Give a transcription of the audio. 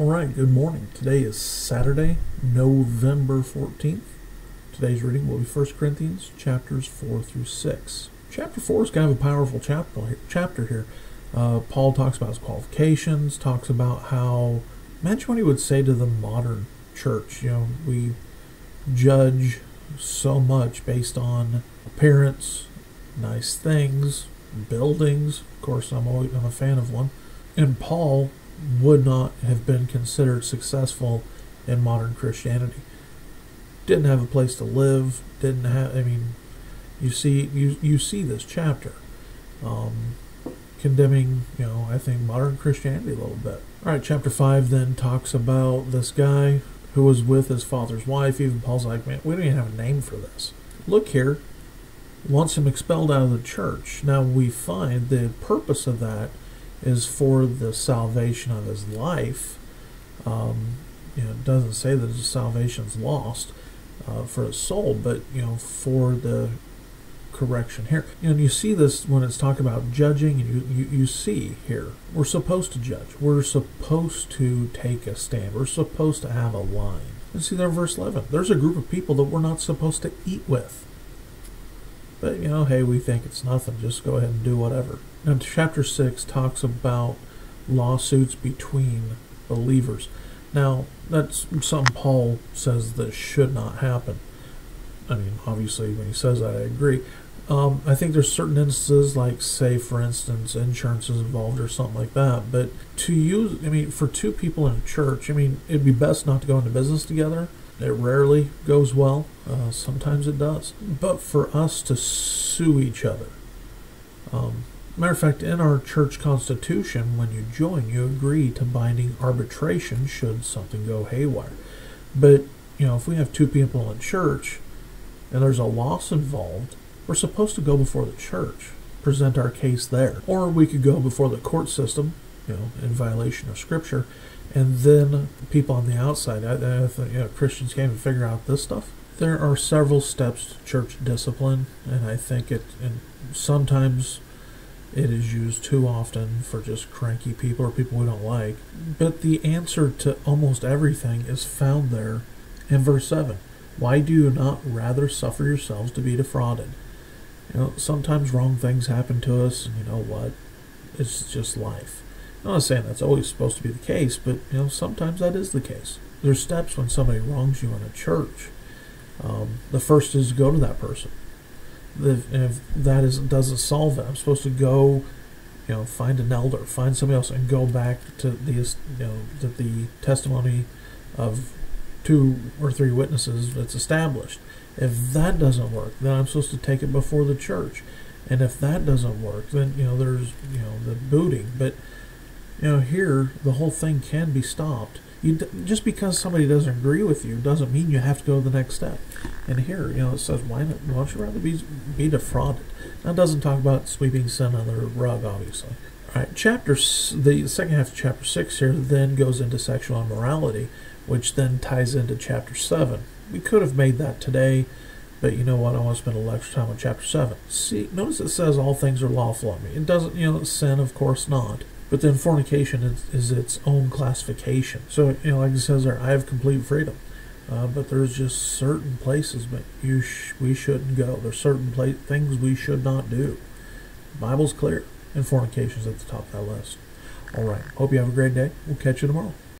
All right, good morning. Today is Saturday, November 14th. Today's reading will be 1 Corinthians chapters 4 through 6. Chapter 4 is kind of a powerful chapter. Chapter here. Uh, Paul talks about his qualifications, talks about how, imagine what he would say to the modern church. You know, we judge so much based on appearance, nice things, buildings. Of course, I'm, always, I'm a fan of one. And Paul would not have been considered successful in modern Christianity. Didn't have a place to live. Didn't have. I mean, you see, you you see this chapter, um, condemning. You know, I think modern Christianity a little bit. All right, chapter five then talks about this guy who was with his father's wife. Even Paul's like, man, we don't even have a name for this. Look here, wants him expelled out of the church. Now we find the purpose of that is for the salvation of his life. Um, you know, it doesn't say that his salvation's lost uh, for his soul, but you know, for the correction here. You know, and you see this when it's talking about judging, and you, you, you see here, we're supposed to judge. We're supposed to take a stand. We're supposed to have a line. And see there verse 11. There's a group of people that we're not supposed to eat with. But, you know, hey, we think it's nothing. Just go ahead and do whatever. And chapter 6 talks about lawsuits between believers. Now, that's something Paul says that should not happen. I mean, obviously, when he says that, I agree. Um, I think there's certain instances, like, say, for instance, insurance is involved or something like that. But to use, I mean, for two people in a church, I mean, it'd be best not to go into business together. It rarely goes well. Uh, sometimes it does. But for us to sue each other, um, matter of fact, in our church constitution, when you join, you agree to binding arbitration should something go haywire. But you know, if we have two people in church and there's a loss involved, we're supposed to go before the church, present our case there, or we could go before the court system, you know, in violation of Scripture, and then people on the outside, I, I think, you know, Christians can't even figure out this stuff. There are several steps to church discipline, and I think it, and sometimes it is used too often for just cranky people or people we don't like. But the answer to almost everything is found there in verse 7. Why do you not rather suffer yourselves to be defrauded? You know, sometimes wrong things happen to us, and you know what? It's just life. I'm not saying that's always supposed to be the case, but you know sometimes that is the case. There's steps when somebody wrongs you in a church. Um, the first is go to that person. If, if that is doesn't solve it, I'm supposed to go, you know, find an elder, find somebody else, and go back to the you know to the testimony of two or three witnesses that's established. If that doesn't work, then I'm supposed to take it before the church. And if that doesn't work, then you know there's you know the booting, but you know, here the whole thing can be stopped. You just because somebody doesn't agree with you doesn't mean you have to go to the next step. And here, you know, it says, why not? Don't you rather be be defrauded? That doesn't talk about sweeping sin under the rug, obviously. All right, chapter the second half of chapter six here then goes into sexual immorality, which then ties into chapter seven. We could have made that today, but you know what? I want to spend a extra time on chapter seven. See, notice it says all things are lawful. I me. it doesn't, you know, sin, of course not. But then fornication is, is, its own classification. So, you know, like it says there, I have complete freedom. Uh, but there's just certain places but you sh- we shouldn't go. There's certain things we should not do. Bible's clear, and fornication's at the top of that list. All right. Hope you have a great day. We'll catch you tomorrow.